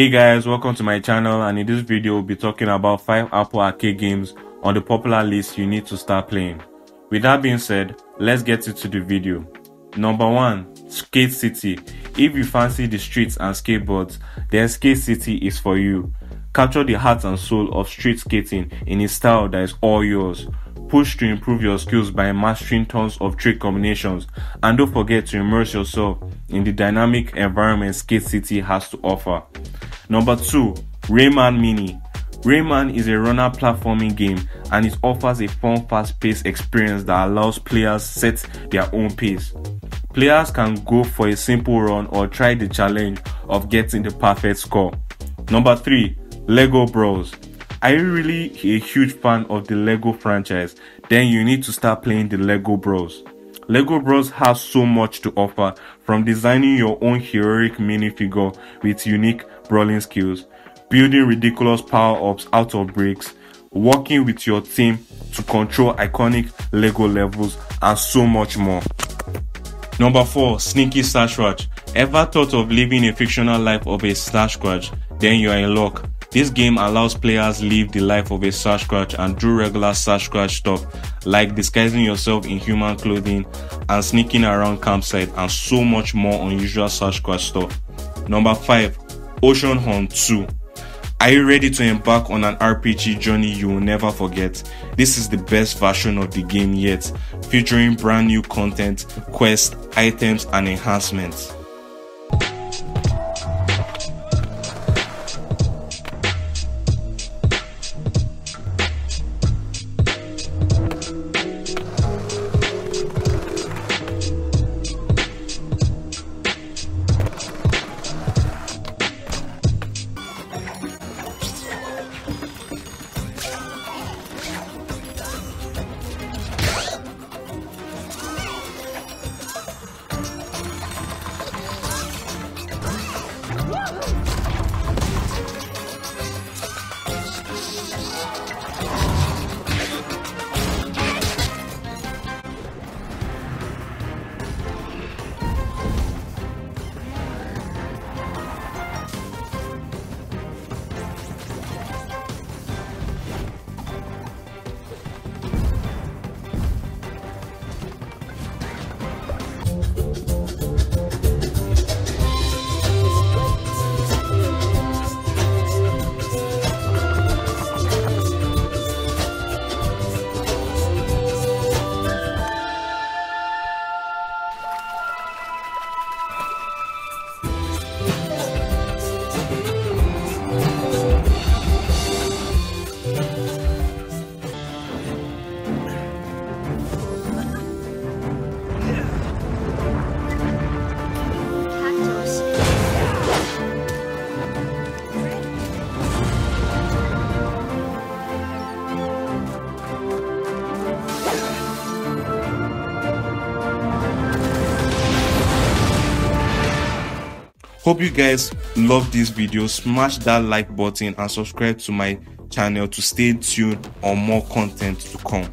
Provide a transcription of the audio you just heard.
Hey guys, welcome to my channel and in this video we'll be talking about 5 Apple Arcade games on the popular list you need to start playing. With that being said, let's get into the video. Number 1. Skate City. If you fancy the streets and skateboards, then Skate City is for you. Capture the heart and soul of street skating in a style that is all yours. Push to improve your skills by mastering tons of trick combinations and don't forget to immerse yourself in the dynamic environment Skate City has to offer. Number 2. Rayman Mini. Rayman is a runner platforming game and it offers a fun fast-paced experience that allows players set their own pace. Players can go for a simple run or try the challenge of getting the perfect score. Number 3. Lego Brawls. Are you really a huge fan of the Lego franchise? Then you need to start playing the Lego Brawls. Lego Brawls has so much to offer from designing your own heroic minifigure with unique brawling skills, building ridiculous power-ups out of bricks, working with your team to control iconic Lego levels and so much more. Number 4. Sneaky Sasquatch Ever thought of living a fictional life of a Sasquatch? Then you are in luck. This game allows players live the life of a Sasquatch and do regular Sasquatch stuff like disguising yourself in human clothing and sneaking around campsite and so much more unusual Sasquatch stuff. Number 5. Oceanhorn 2 are you ready to embark on an RPG journey you will never forget? This is the best version of the game yet, featuring brand new content, quests, items, and enhancements. Hope you guys love this video. Smash that like button and subscribe to my channel to stay tuned on more content to come.